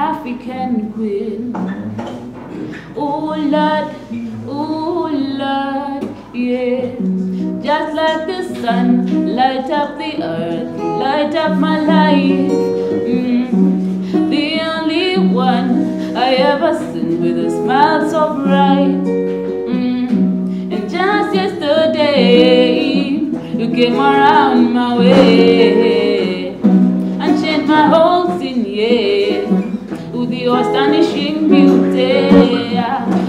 African queen. Oh Lord, oh Lord, yes. Just like the sun, light up the earth, light up my life. Mm. The only one I ever seen with a smile so bright. Mm. And just yesterday, you came around my way. your astonishing beauty.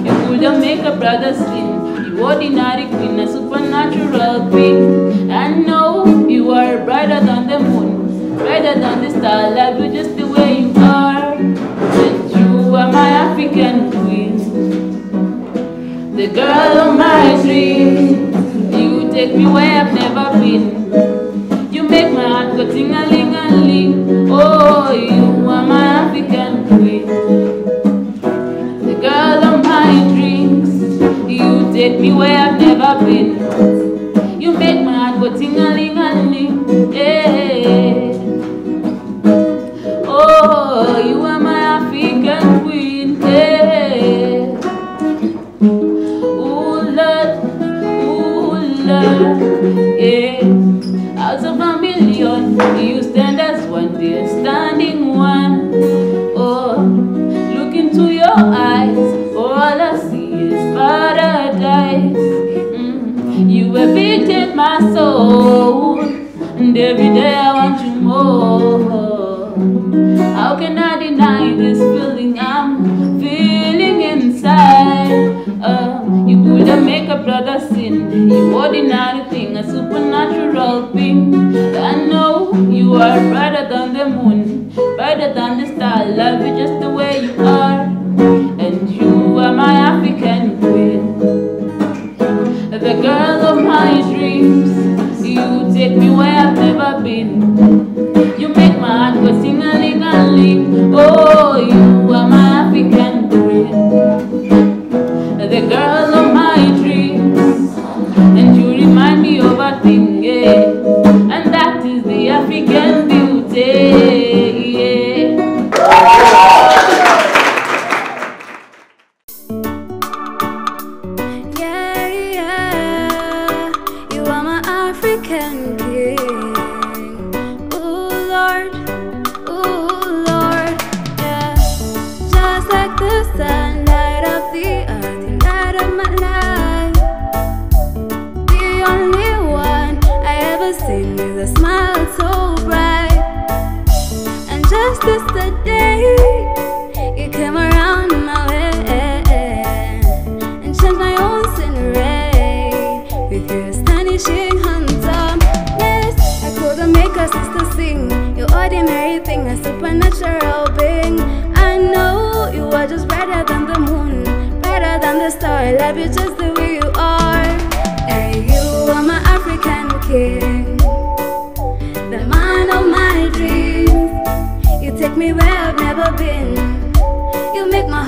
You couldn't make a brother sleep. You ordinary queen, a supernatural queen. I know you are brighter than the moon, brighter than the starlight. you just the way you are. But you are my African queen, the girl of my dreams. You take me where I've never been. You make my heart go ting-a-ling. anywhere. the girl of my dreams. You take me where I've never been. You make my heart go sing a ling a ling. Oh, you.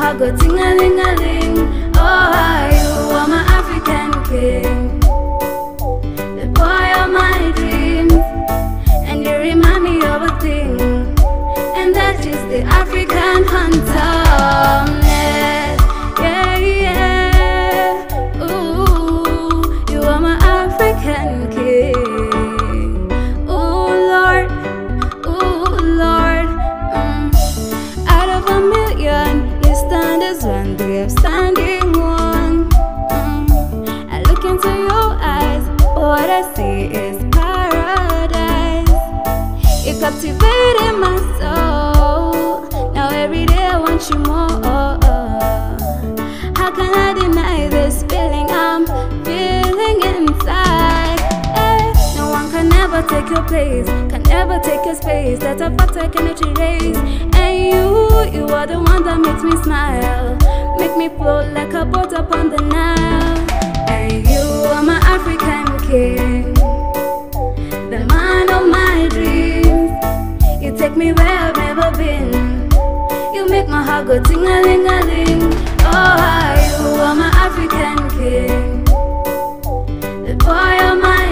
Heart go ting oh, a ling a ling. Oh, you are my African king, the boy of my dreams, and you remind me of a thing, and that is the African hunter. You captivated my soul. Now every day I want you more. How can I deny this feeling I'm feeling inside? Eh, No one can ever take your place, can never take your space. That's a fact I cannot erase. And you, you are the one that makes me smile, make me float like a boat upon the Nile. And you are my African king, the man of my dreams. You take me where I've never been. You make my heart go ting a ling a ling. Oh, you are my African king, the boy of my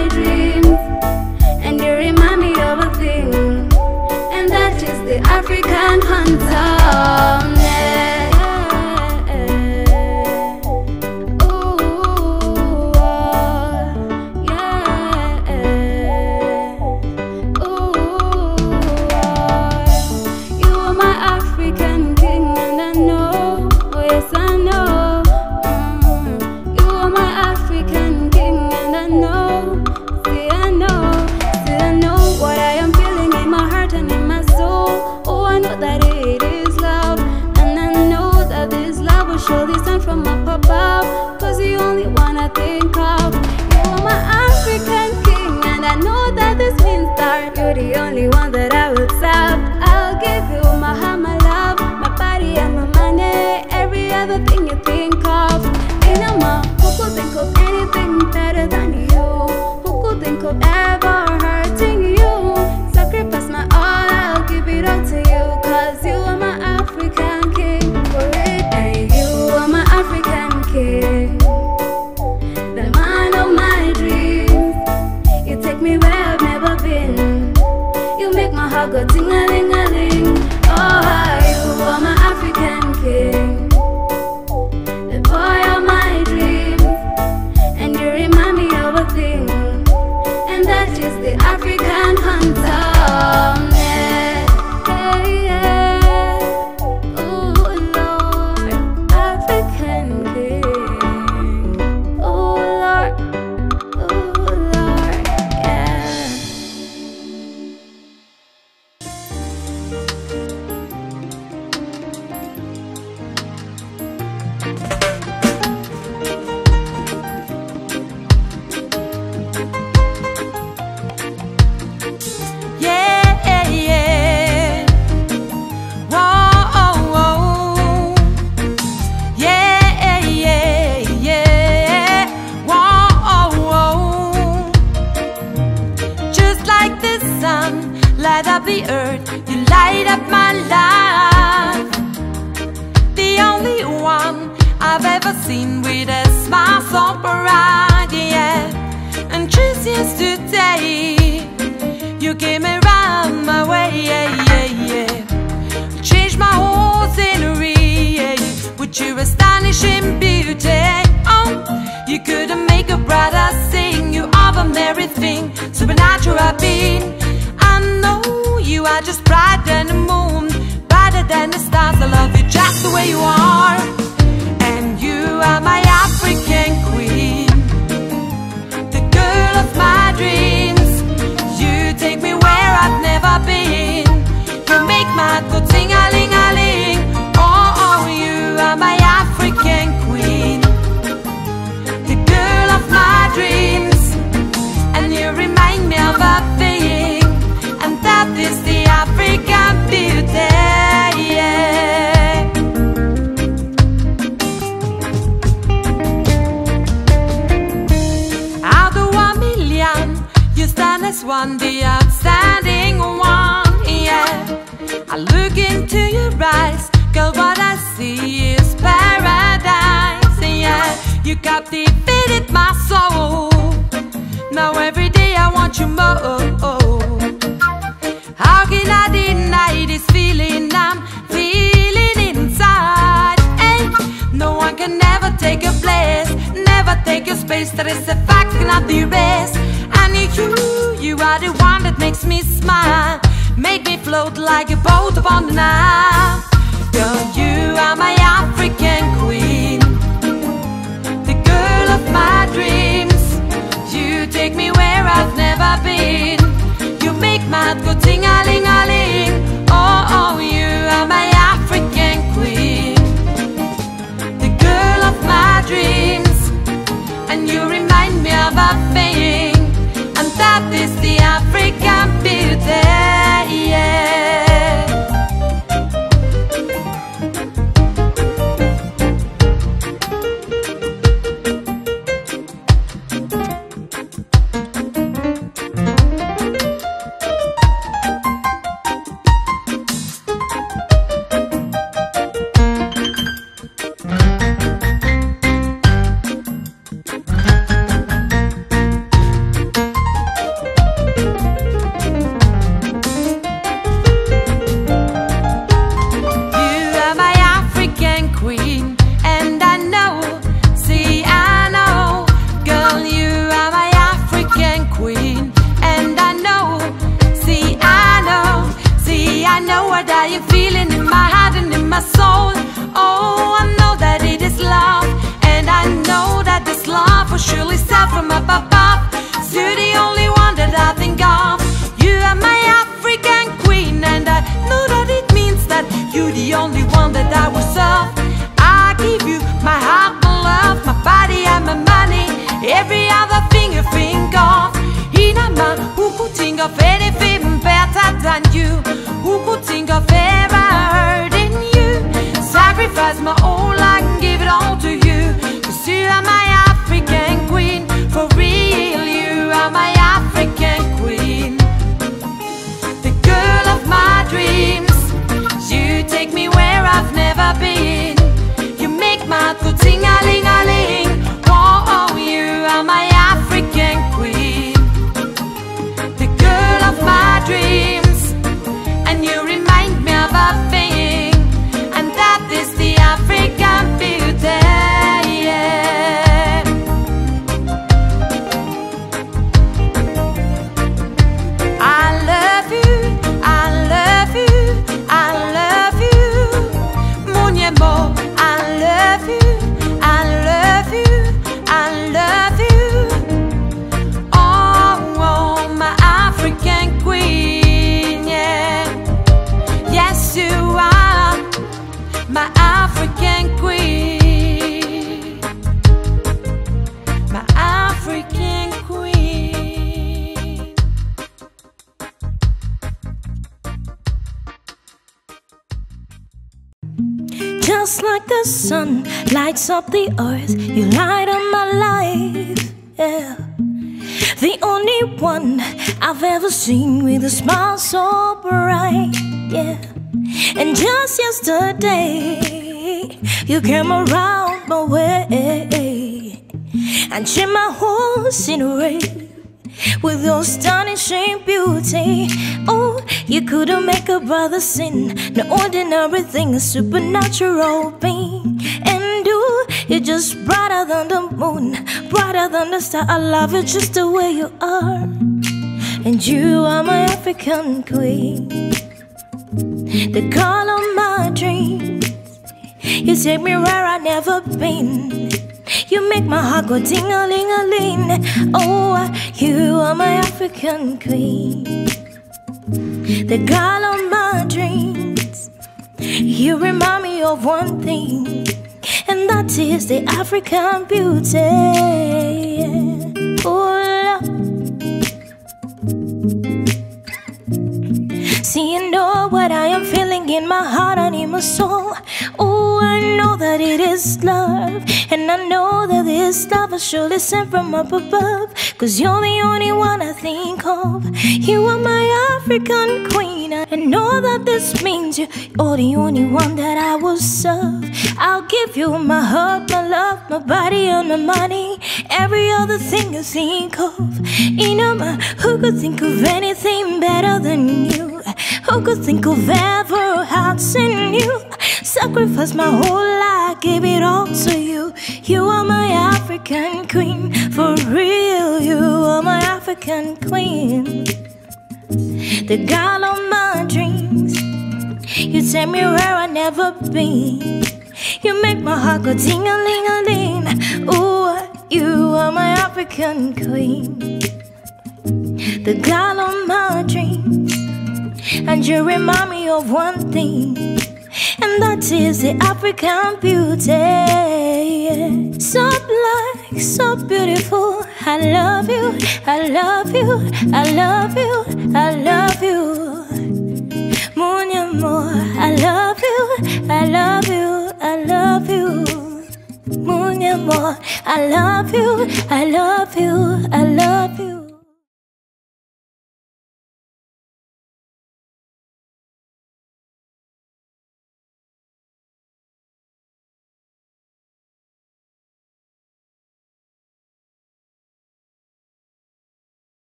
You are my African king, and I know that this you're the only one that I would serve. Ever seen with a smile so bright, yeah. And just yesterday. You came around my way, yeah, yeah, yeah. Changed my whole scenery, yeah, with your astonishing beauty. Oh, you couldn't make a brother sing. You are from everything, supernatural being. I know you are just brighter than the moon, brighter than the stars. I love you just the way you are, one, the outstanding one, yeah. I look into your eyes, girl, what I see is paradise, yeah. You captivated my soul. Now every day I want you more. How can I deny this feeling I'm feeling inside? Hey, no one can never take your place, never take your space. That is a fact, cannot be erased. And you, you are the one that makes me smile, make me float like a boat upon the Nile. Girl, you are my African queen, the girl of my dreams. Only one that I will serve. I give you my heart, my love, my body, and my money. Every other thing you think of. In a man who could think of anything better than you, who could think of ever hurting you. Sacrifice my all, I where I've never been. You make my heart go ting a ling a ling. Oh, you are my African queen, the girl of my dreams. Just like the sun lights up the earth, you light up my life. Yeah. The only one I've ever seen with a smile so bright. Yeah. And just yesterday, you came around my way and changed my whole scenery with your astonishing beauty. Oh, you couldn't make a brother sin. No ordinary thing, a supernatural being. And you, you're just brighter than the moon, brighter than the star. I love you just the way you are. And you are my African queen, the girl of my dreams. You take me where I've never been. You make my heart go ting a ling a ling. Oh, you are my African queen, the girl of my dreams. You remind me of one thing, and that is the African beauty. Oh, Lord. See, you know what I am feeling in my heart and in my soul. Oh, I know that it is love. And I know that this love is surely sent from up above. Cause you're the only one I think of. You are my African queen. I know that this means you're the only one that I will serve. I'll give you my heart, my love, my body, and my money. Every other thing you think of. You know, my, who could think of anything better than you? Who could think of ever outseen you? Sacrifice my whole life, give it all to you. You are my African queen, for real. You are my African queen, the girl of my dreams. You take me where I never been. You make my heart go ting a ling a ling. Ooh, you are my African queen, the girl of my dreams. And you remind me of one thing, and that is the African beauty. So black, so beautiful. I love you, I love you, I love you, I love you. More, I love you, I love you, I love you. More, I love you, I love you, I love you.